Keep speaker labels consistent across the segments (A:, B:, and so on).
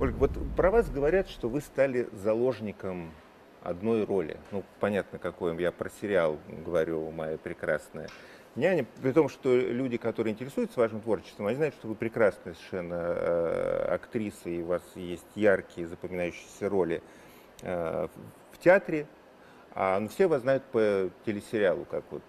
A: Ольга, вот про вас говорят, что вы стали заложником одной роли. Ну, понятно, какой. Я про сериал говорю, моя прекрасная няня. При том, что люди, которые интересуются вашим творчеством, они знают, что вы прекрасная совершенно э, актриса, и у вас есть яркие, запоминающиеся роли э, в театре. А ну, все вас знают по телесериалу, как вот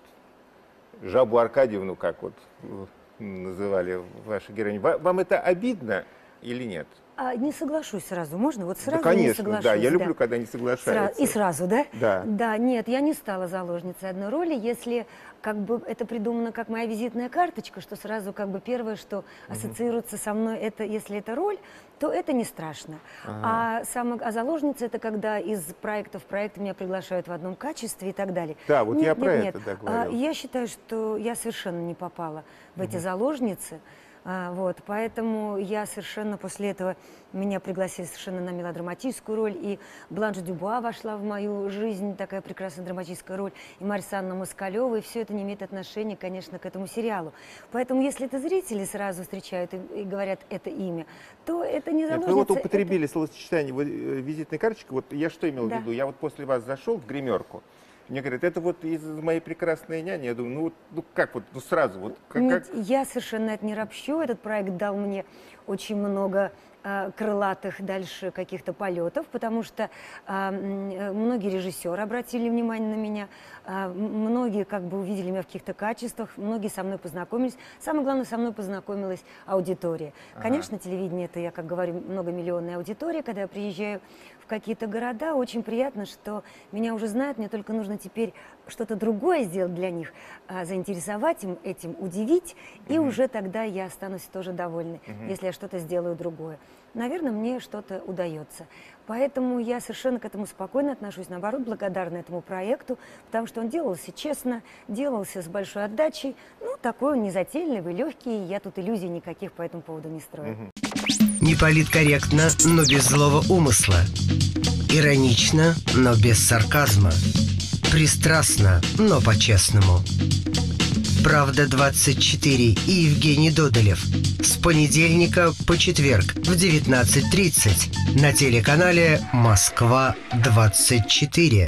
A: Жабу Аркадьевну, как вот э, называли ваши героини. Вам это обидно или нет?
B: А не соглашусь сразу, можно? Вот сразу
A: да, конечно,
B: не соглашусь.
A: да, я люблю, да. когда не соглашаются.
B: Сразу, и сразу, да?
A: Да.
B: Да, нет, я не стала заложницей одной роли, если как бы это придумано как моя визитная карточка, что сразу как бы первое, что ассоциируется со мной, это если это роль, то это не страшно. Ага. А, само, а заложница это когда из проекта в проект меня приглашают в одном качестве и так далее.
A: Да, вот
B: нет,
A: я
B: нет,
A: про
B: нет.
A: это да,
B: говорю. А, я считаю, что я совершенно не попала в эти заложницы. А, вот, поэтому я совершенно после этого, меня пригласили совершенно на мелодраматическую роль, и Бланш Дюбуа вошла в мою жизнь, такая прекрасная драматическая роль, и Марья Анна Москалева, и все это не имеет отношения, конечно, к этому сериалу. Поэтому если это зрители сразу встречают и, и говорят это имя, то это не заложница.
A: Нет, вы вот употребили это... словосочетание э, визитной карточки, вот я что имел
B: да.
A: в виду? Я вот после вас зашел в гримерку, мне говорят, это вот из моей прекрасной няни. Я думаю, ну, ну как вот, ну сразу вот. Как,
B: Нет,
A: как...
B: я совершенно это не ропщу. Этот проект дал мне очень много крылатых дальше каких-то полетов, потому что э, многие режиссеры обратили внимание на меня, э, многие как бы увидели меня в каких-то качествах, многие со мной познакомились. Самое главное, со мной познакомилась аудитория. Ага. Конечно, телевидение это, я как говорю, многомиллионная аудитория, когда я приезжаю в какие-то города, очень приятно, что меня уже знают, мне только нужно теперь что-то другое сделать для них, заинтересовать им этим, удивить, и mm уже тогда я останусь тоже довольной, mm если я что-то сделаю другое. Наверное, мне что-то удается. Поэтому я совершенно к этому спокойно отношусь, наоборот, благодарна этому проекту, потому что он делался честно, делался с большой отдачей. Ну, такой он незатейливый, легкий, я тут иллюзий никаких по этому поводу не строю.
C: Не политкорректно, но без злого умысла. Иронично, но без сарказма. Пристрастно, но по-честному. «Правда-24» и Евгений Додолев. С понедельника по четверг в 19.30 на телеканале «Москва-24».